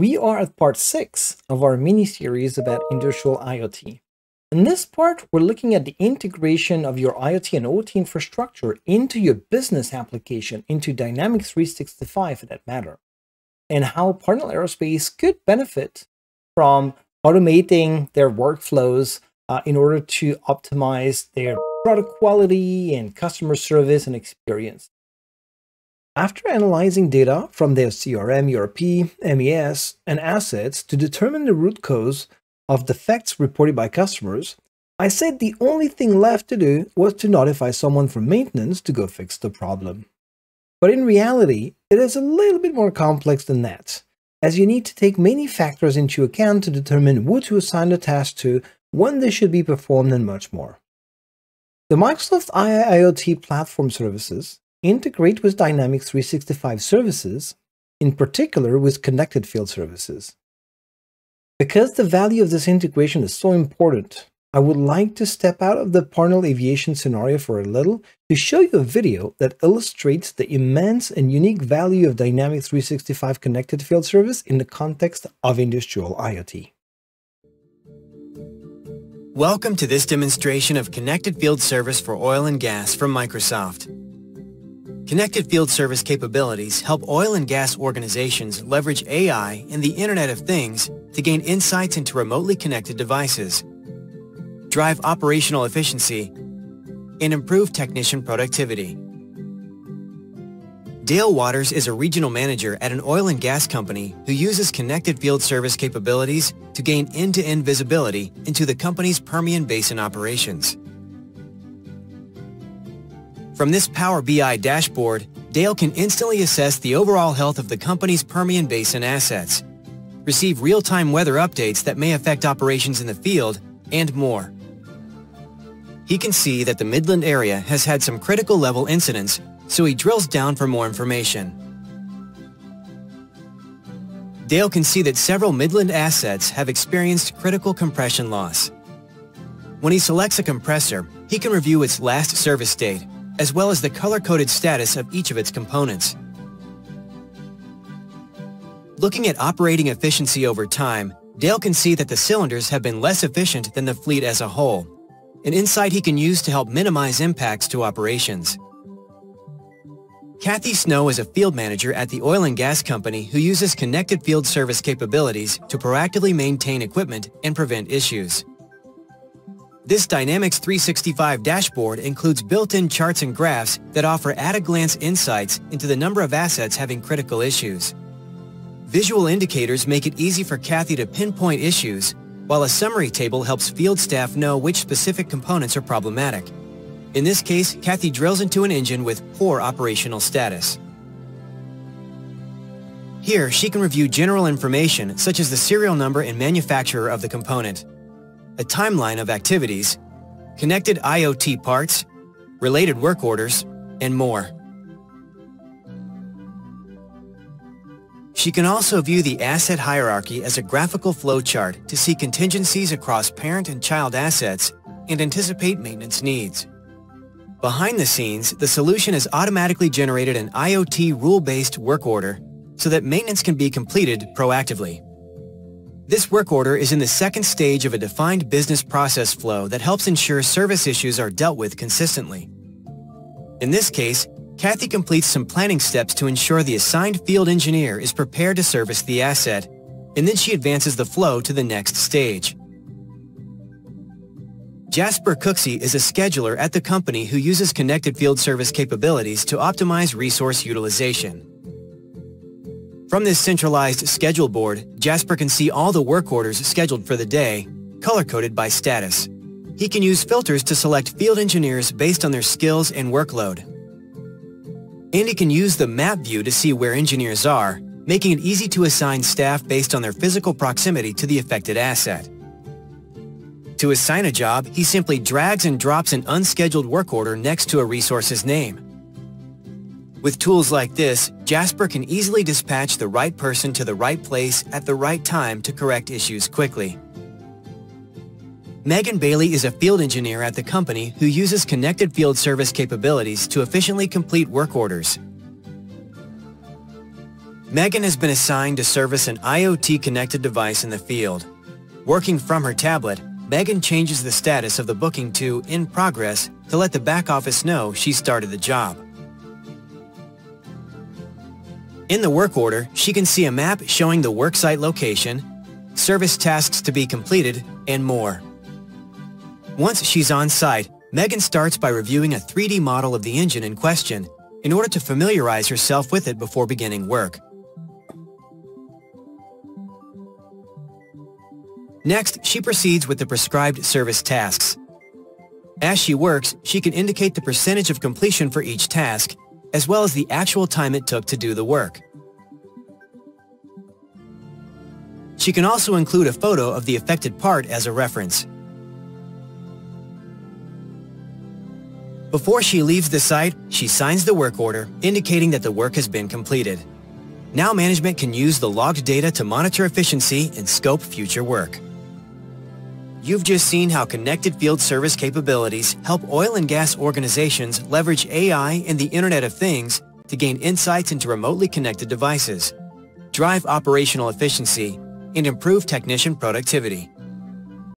We are at part 6 of our mini-series about industrial IoT. In this part, we're looking at the integration of your IoT and OT infrastructure into your business application, into Dynamics 365 for that matter, and how Parnell Aerospace could benefit from automating their workflows uh, in order to optimize their product quality and customer service and experience. After analyzing data from their CRM, ERP, MES, and assets to determine the root cause of defects reported by customers, I said the only thing left to do was to notify someone from maintenance to go fix the problem. But in reality, it is a little bit more complex than that, as you need to take many factors into account to determine who to assign the task to, when they should be performed, and much more. The Microsoft IIoT platform services integrate with Dynamics 365 services, in particular with connected field services. Because the value of this integration is so important, I would like to step out of the Parnell Aviation scenario for a little to show you a video that illustrates the immense and unique value of Dynamics 365 Connected Field Service in the context of industrial IoT. Welcome to this demonstration of Connected Field Service for Oil and Gas from Microsoft. Connected field service capabilities help oil and gas organizations leverage AI and the Internet of Things to gain insights into remotely connected devices, drive operational efficiency, and improve technician productivity. Dale Waters is a regional manager at an oil and gas company who uses connected field service capabilities to gain end-to-end -end visibility into the company's Permian Basin operations. From this Power BI dashboard, Dale can instantly assess the overall health of the company's Permian Basin assets, receive real-time weather updates that may affect operations in the field, and more. He can see that the Midland area has had some critical level incidents, so he drills down for more information. Dale can see that several Midland assets have experienced critical compression loss. When he selects a compressor, he can review its last service date as well as the color-coded status of each of its components. Looking at operating efficiency over time, Dale can see that the cylinders have been less efficient than the fleet as a whole, an insight he can use to help minimize impacts to operations. Kathy Snow is a field manager at the oil and gas company who uses connected field service capabilities to proactively maintain equipment and prevent issues. This Dynamics 365 dashboard includes built-in charts and graphs that offer at-a-glance insights into the number of assets having critical issues. Visual indicators make it easy for Kathy to pinpoint issues, while a summary table helps field staff know which specific components are problematic. In this case, Kathy drills into an engine with poor operational status. Here, she can review general information such as the serial number and manufacturer of the component a timeline of activities, connected IoT parts, related work orders, and more. She can also view the asset hierarchy as a graphical flowchart to see contingencies across parent and child assets and anticipate maintenance needs. Behind the scenes, the solution has automatically generated an IoT rule-based work order so that maintenance can be completed proactively. This work order is in the second stage of a defined business process flow that helps ensure service issues are dealt with consistently. In this case, Kathy completes some planning steps to ensure the assigned field engineer is prepared to service the asset, and then she advances the flow to the next stage. Jasper Cooksey is a scheduler at the company who uses connected field service capabilities to optimize resource utilization. From this centralized schedule board, Jasper can see all the work orders scheduled for the day, color-coded by status. He can use filters to select field engineers based on their skills and workload. And he can use the map view to see where engineers are, making it easy to assign staff based on their physical proximity to the affected asset. To assign a job, he simply drags and drops an unscheduled work order next to a resource's name. With tools like this, Jasper can easily dispatch the right person to the right place at the right time to correct issues quickly. Megan Bailey is a field engineer at the company who uses connected field service capabilities to efficiently complete work orders. Megan has been assigned to service an IoT-connected device in the field. Working from her tablet, Megan changes the status of the booking to In Progress to let the back office know she started the job. In the work order, she can see a map showing the worksite location, service tasks to be completed, and more. Once she's on site, Megan starts by reviewing a 3D model of the engine in question in order to familiarize herself with it before beginning work. Next, she proceeds with the prescribed service tasks. As she works, she can indicate the percentage of completion for each task, as well as the actual time it took to do the work. She can also include a photo of the affected part as a reference. Before she leaves the site, she signs the work order, indicating that the work has been completed. Now management can use the logged data to monitor efficiency and scope future work. You've just seen how connected field service capabilities help oil and gas organizations leverage AI and the Internet of Things to gain insights into remotely connected devices, drive operational efficiency, and improve technician productivity.